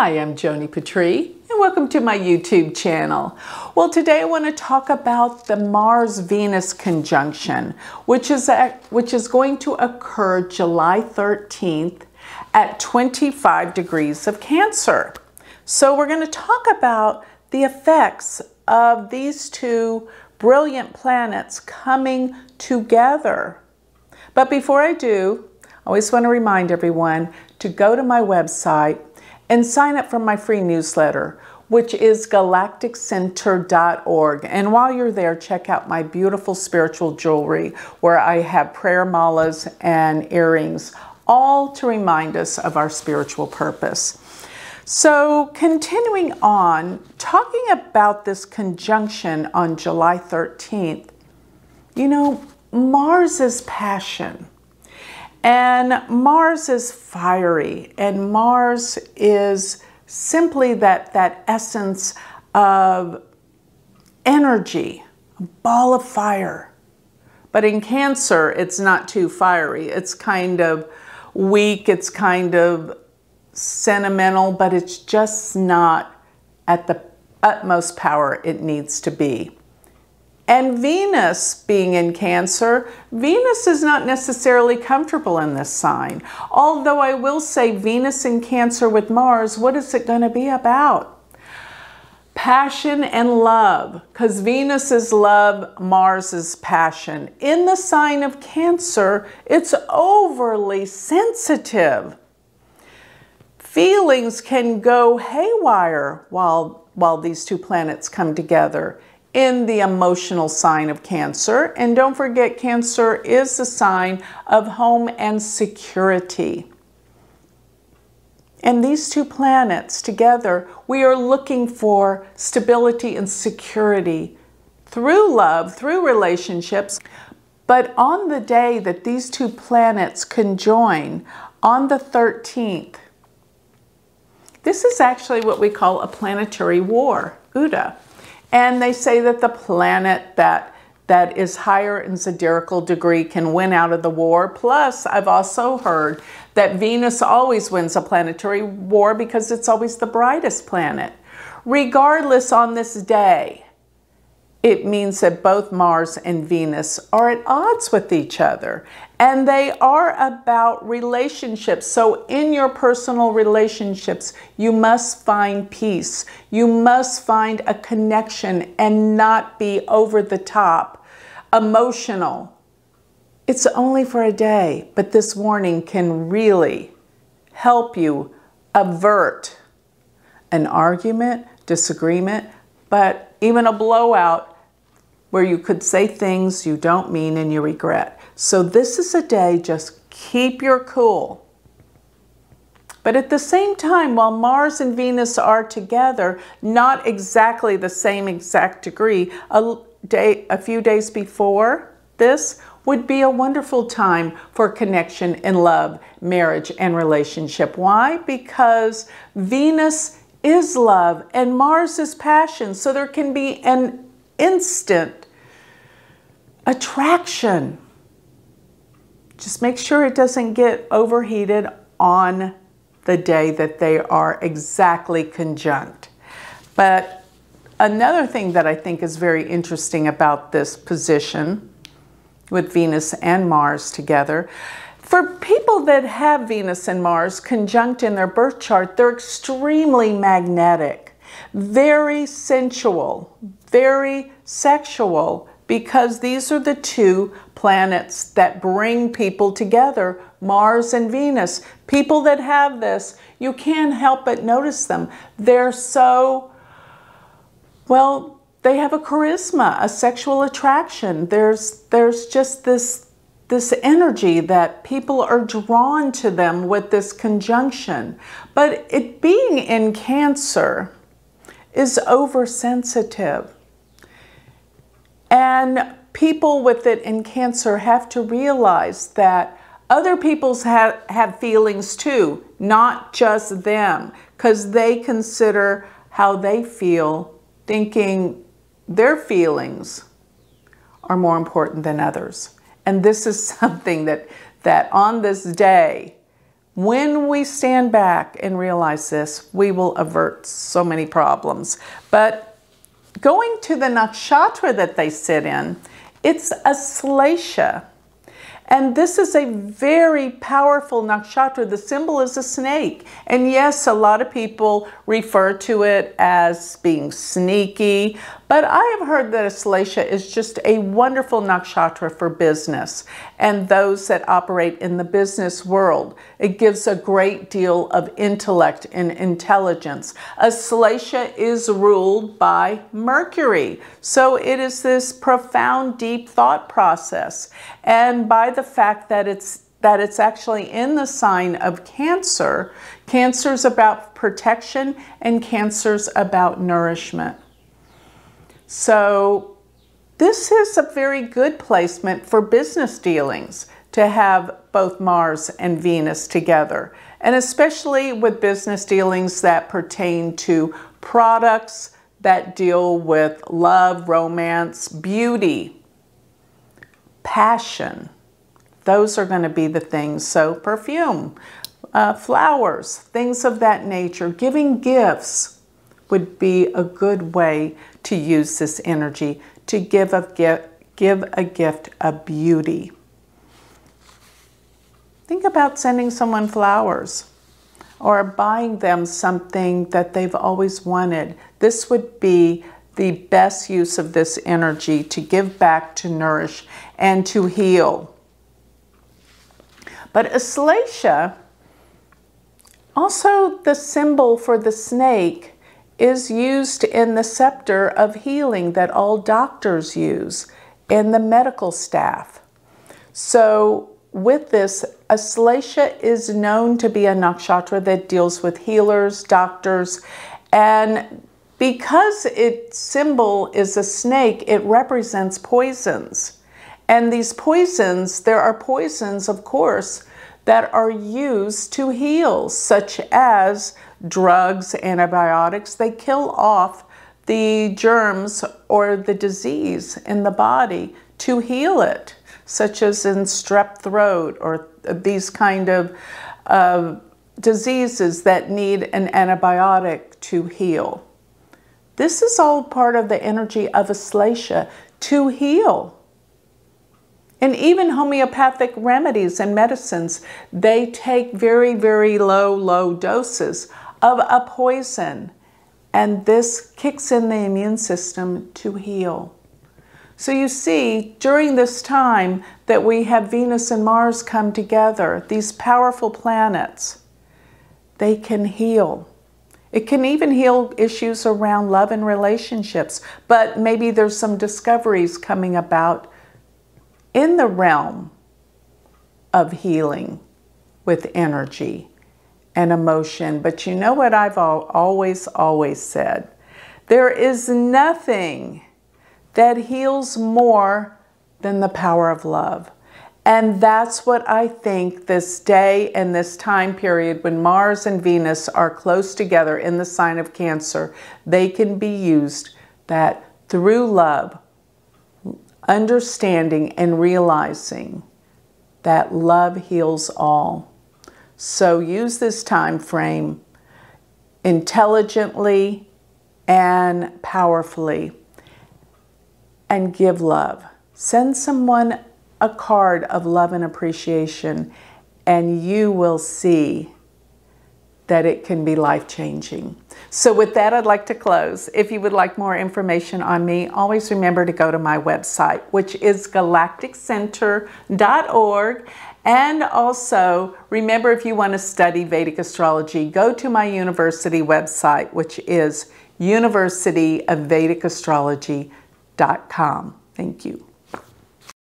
Hi, I'm Joni Patry, and welcome to my YouTube channel. Well, today I want to talk about the Mars-Venus conjunction, which is, which is going to occur July 13th at 25 degrees of Cancer. So we're going to talk about the effects of these two brilliant planets coming together. But before I do, I always want to remind everyone to go to my website and sign up for my free newsletter, which is galacticcenter.org. And while you're there, check out my beautiful spiritual jewelry where I have prayer malas and earrings, all to remind us of our spiritual purpose. So, continuing on, talking about this conjunction on July 13th, you know, Mars is passion. And Mars is fiery, and Mars is simply that, that essence of energy, a ball of fire. But in Cancer, it's not too fiery. It's kind of weak, it's kind of sentimental, but it's just not at the utmost power it needs to be. And Venus being in Cancer, Venus is not necessarily comfortable in this sign. Although I will say Venus in Cancer with Mars, what is it going to be about? Passion and love, because Venus is love, Mars is passion. In the sign of Cancer, it's overly sensitive. Feelings can go haywire while, while these two planets come together in the emotional sign of Cancer. And don't forget, Cancer is the sign of home and security. And these two planets together, we are looking for stability and security through love, through relationships. But on the day that these two planets conjoin, on the 13th, this is actually what we call a planetary war, Yuddha. And they say that the planet that that is higher in zodiacal degree can win out of the war. Plus, I've also heard that Venus always wins a planetary war because it's always the brightest planet. Regardless, on this day, it means that both Mars and Venus are at odds with each other and they are about relationships. So, in your personal relationships, you must find peace. You must find a connection and not be over the top, emotional. It's only for a day, but this warning can really help you avert an argument, disagreement, but even a blowout where you could say things you don't mean and you regret. So this is a day, just keep your cool. But at the same time, while Mars and Venus are together, not exactly the same exact degree, a, day, a few days before this would be a wonderful time for connection in love, marriage, and relationship. Why? Because Venus is love and Mars is passion. So there can be an instant attraction. Just make sure it doesn't get overheated on the day that they are exactly conjunct. But another thing that I think is very interesting about this position with Venus and Mars together for people that have Venus and Mars conjunct in their birth chart, they're extremely magnetic, very sensual, very sexual, because these are the two planets that bring people together Mars and Venus. People that have this, you can't help but notice them. They're so, well, they have a charisma, a sexual attraction. There's, there's just this this energy that people are drawn to them with this conjunction. But it being in Cancer is oversensitive. And people with it in Cancer have to realize that other people's have, have feelings too, not just them, because they consider how they feel, thinking their feelings are more important than others. And this is something that, that on this day, When we stand back and realize this, we will avert so many problems. But going to the nakshatra that they sit in, it's Aslesha. And this is a very powerful nakshatra. The symbol is a snake. And yes, a lot of people refer to it as being sneaky, but I have heard that Aslesha is just a wonderful nakshatra for business and those that operate in the business world. It gives a great deal of intellect and intelligence. Aslesha is ruled by Mercury. So it is this profound, deep thought process. And by the fact that it's that it's actually in the sign of Cancer, Cancer's about protection and Cancer's about nourishment. So this is a very good placement for business dealings to have both Mars and Venus together, and especially with business dealings that pertain to products that deal with love, romance, beauty, passion. Those are going to be the things. So, perfume, uh, flowers, things of that nature, giving gifts would be a good way to use this energy to give a gift, give a gift of beauty. Think about sending someone flowers or buying them something that they've always wanted. This would be the best use of this energy to give back, to nourish, and to heal. But Aslesha, also the symbol for the snake, is used in the scepter of healing that all doctors use and the medical staff. So, with this, Aslesha is known to be a nakshatra that deals with healers, doctors, and because its symbol is a snake, it represents poisons. And these poisons, there are poisons, of course, that are used to heal, such as drugs, antibiotics, they kill off the germs or the disease in the body to heal it, such as in strep throat or these kind of uh, diseases that need an antibiotic to heal. This is all part of the energy of Aslesha to heal. And even homeopathic remedies and medicines, they take very, very low, low doses of a poison, and this kicks in the immune system to heal. So you see, during this time that we have Venus and Mars come together, these powerful planets, they can heal. It can even heal issues around love and relationships, but maybe there's some discoveries coming about in the realm of healing with energy and emotion. But you know what I've always, always said? There is nothing that heals more than the power of love. And that's what I think this day and this time period when Mars and Venus are close together in the sign of Cancer, they can be used that through love, understanding, and realizing that love heals all. So use this time frame intelligently and powerfully and give love. Send someone a card of love and appreciation, and you will see that it can be life changing. So, with that, I'd like to close. If you would like more information on me, always remember to go to my website, which is galacticcenter.org. And also, remember if you want to study Vedic astrology, go to my university website, which is universityofvedicastrology.com. Thank you.